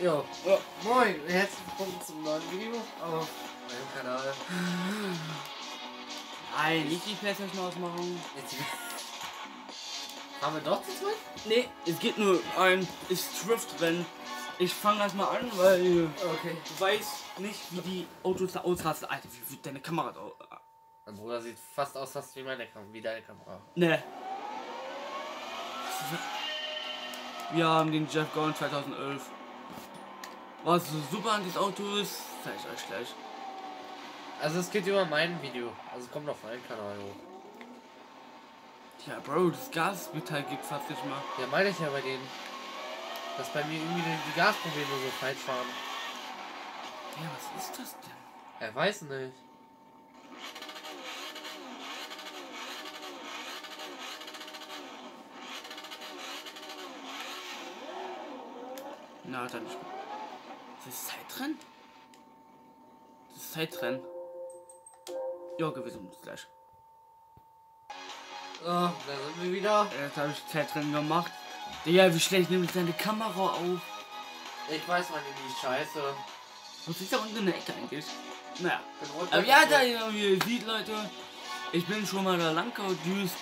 Jo. Oh, moin, herzlich willkommen zum neuen Video auf meinem Kanal. Nein, nicht die Playstation ausmachen. Jetzt haben wir doch zu zweit? Nee, es geht nur ein Drift-Rennen. Ich fange erst mal an, weil Okay. du weißt nicht, wie die Autos da ausrasten. Alter, wie wird deine Kamera da? Mein Bruder sieht fast aus fast wie meine Kamera, wie deine Kamera. Ne. Wir haben den Jeff Gordon 2011. Was so super an diesem Auto ist, zeige ich euch gleich. Also es geht über mein Video. Also kommt auf meinen Kanal hoch. Ja, Bro, das Gasmetall gibt fast nicht mal. Ja, meine ich ja bei denen. Dass bei mir irgendwie die Gasprobleme so falsch fahren. Ja, was ist das denn? Er weiß nicht. Na, dann nicht. Das ist Zeitrennen? Das ist Zeitrennen. Ja, gewesen bis gleich. Oh, da sind wir wieder. Jetzt habe ich Zeitrennen gemacht. Digga, wie schlecht nimmt seine Kamera auf? Ich weiß mal nicht, die Scheiße. Was ist da unten in der Ecke eigentlich? Naja. Aber ja, da wie ihr seht, Leute, ich bin schon mal da lang düst.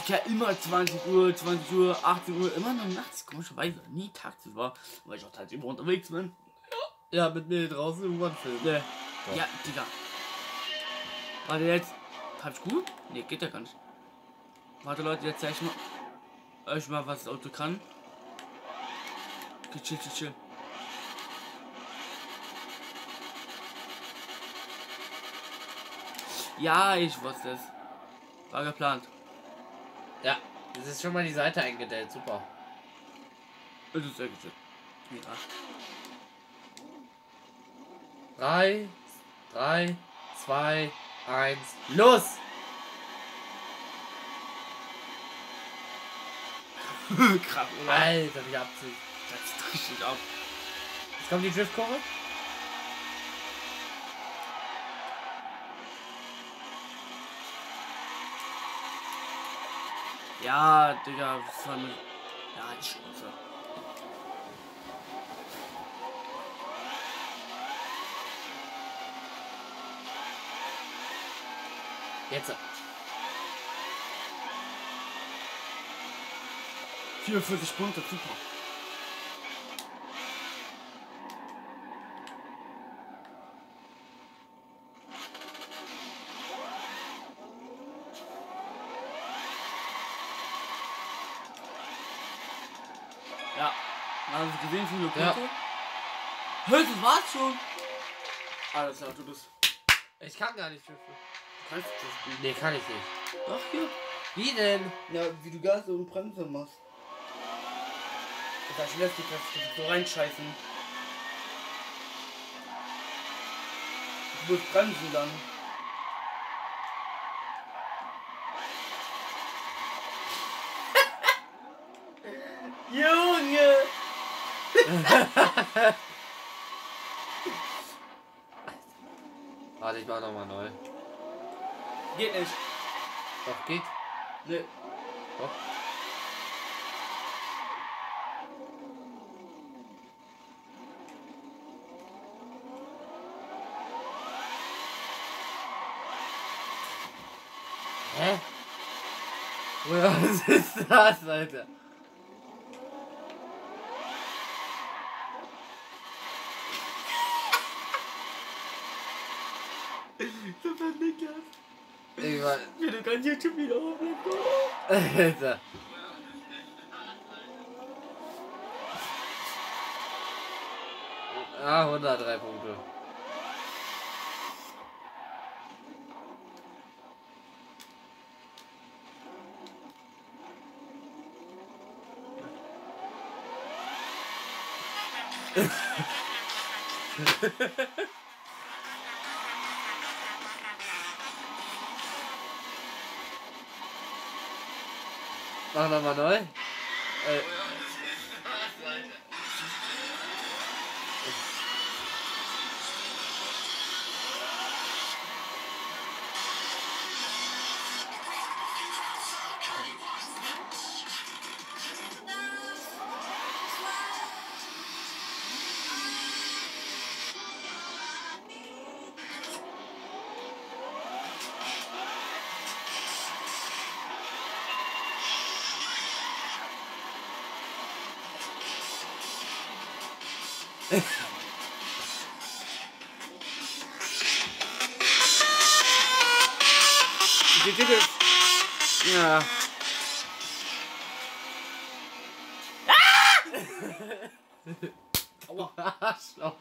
Digga, immer 20 Uhr, 20 Uhr, 18 Uhr, immer nur nachts, komischerweise, nie tagsüber, weil ich auch tagsüber unterwegs bin. Ja, mit mir draußen im One-Film. Ne. Ja, Digga. Warte jetzt. Hab ich gut? Ne, geht ja gar nicht. Warte Leute, jetzt zeig ich mal euch mal, was das Auto kann. Okay, chill, chill, chill. Ja, ich wusste es. War geplant. Ja, das ist schon mal die Seite eingedellt. Super. Es ist sehr gut. Ja. Drei, drei, zwei, eins, los! Krass, oder? Alter, die Absicht. Das ist richtig ab. Jetzt kommt die Driftkurve. Ja, Digga, das war eine. Ja, die Chance. Jetzt. 44 Punkte, super. Ja, du gesehen, viele Punkte? Ja. Das war's schon. Alles klar, du bist. Ich kann gar nicht driften. Kannst du das spielen? Nee, kann ich nicht. Doch, hier. Wie denn? Ja, wie du Gas und Bremse machst. Da lässt die Kräfte so reinscheißen. Du musst bremsen dann. Junge! Warte, ich mach nochmal neu. Geht nicht. Doch, geht. Ne. Doch. Hä? Bruder, was ist das, Alter? Super Niklas. Ich war, Wie du kannst YouTube wieder aufnehmen. Alter. Ah, 103 Punkte. Mach nochmal neu. Äh, Die Titel. Ja. Arschloch.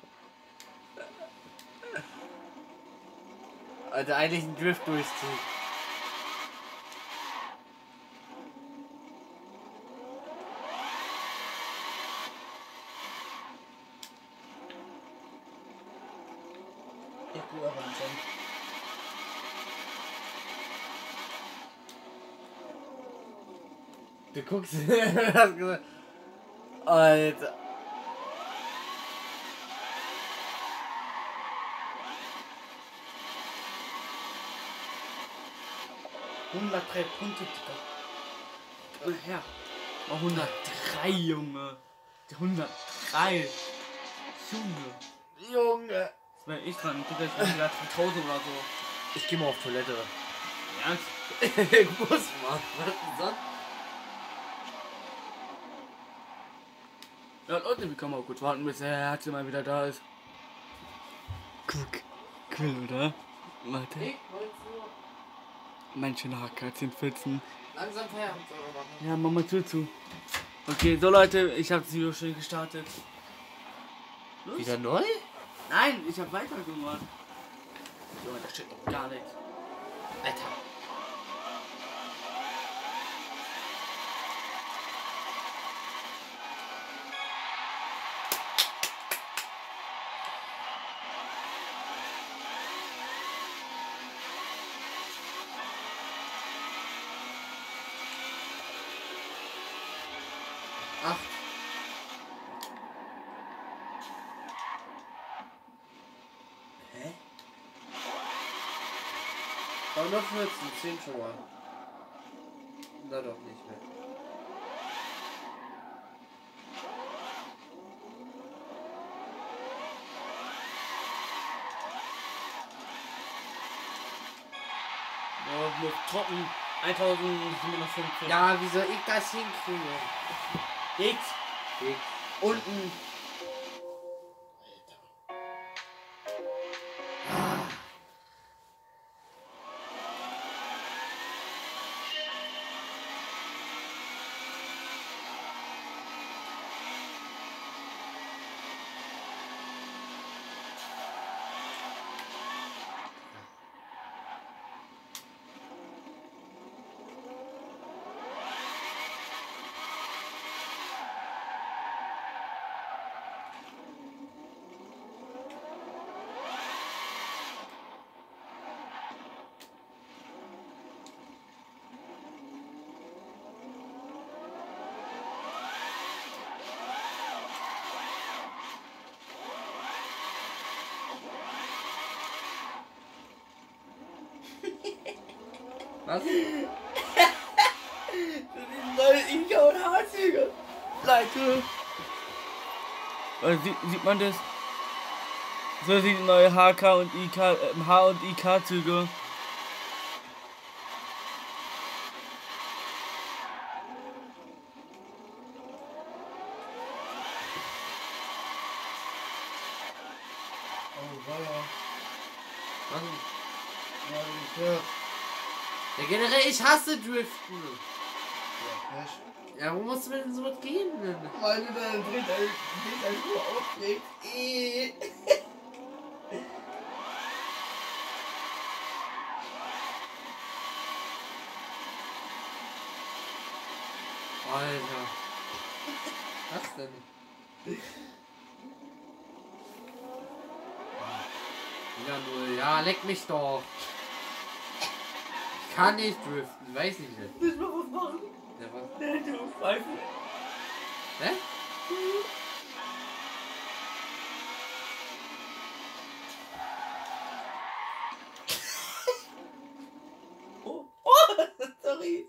Alter, eigentlich ein Drift-Durchzug. Ja, aber dann. Du guckst. hast gesagt. Alter. Hundertdrei Punkte, Digga. Komm her. Oh, 103, Junge. Die 103. Junge. Junge. Das wäre ich dran. Du kriegst wieder 3000 oder so. Ich geh mal auf Toilette. Ernst? ich muss mal. Was denn sonst? Ja, Leute, wir können mal kurz warten, bis der Herz mal wieder da ist. Guck. Cool, oder? Warte. Ich 19 Uhr. Mein schöner Hackherzchen 14. Langsam Feierabend machen. Ja, mach mal zu zu. Okay, so Leute, ich habe das Video schon gestartet. Los? Wieder neu? Nein, ich habe weitergemacht. Junge, da steht doch gar nichts. Alter. Aber noch 14, 10 schon mal. Na doch nicht mehr. Ja, mit trocken 1715. Ja, wie soll ich das hinkriegen? X. Weg. Unten. Was? Die neue Inka und Haarzüge. Leute. Äh, sieht, sieht man das? So sieht die neue HK und IK, äh, H und IK Züge. Oh, weia. Was? Ja, ich hör. Ja, generell, ich hasse Driften. Ja. Ja, wo musst du denn so was gehen? Denn? Weil du dreht ein nur auflegst. Eh. Alter. Was denn? Wieder null. Ja, leck mich doch. Kann nicht driften, weiß ich nicht. Müssen wir was machen? Ja, was? Nee, du Pfeifen. Hä? Oh, oh, sorry.